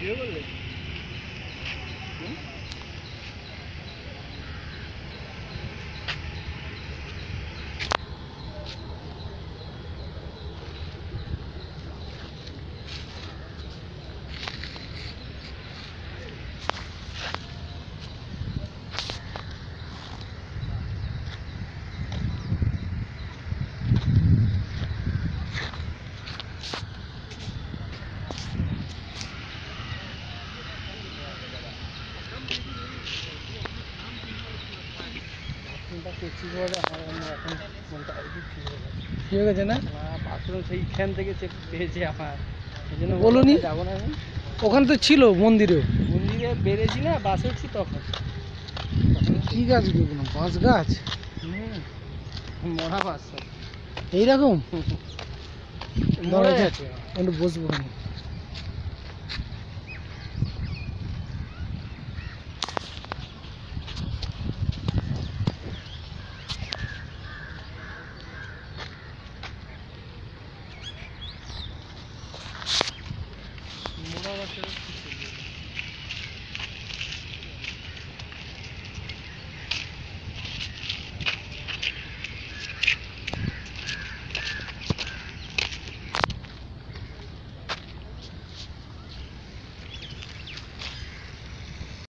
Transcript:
Video করবে করলে বাথরুমটা করছি বলে আমার মনে এখন মনটা একটু ঠিক হয়ে গেছে। ঠিক হয়ে গেছে না? বাথরুম সেইখান থেকে চেক পেয়েছে আমার। সেই জন্য বলোনি? যাব না আমি ওখানে তো ছিল মন্দিরেও। মন্দিরে বেড়েছি না বাসে উঠছি তখন। কি গাছ এগুলো? বাঁশ গাছ? হুম মরা বাস এইরকম বসবো Allah'a şeref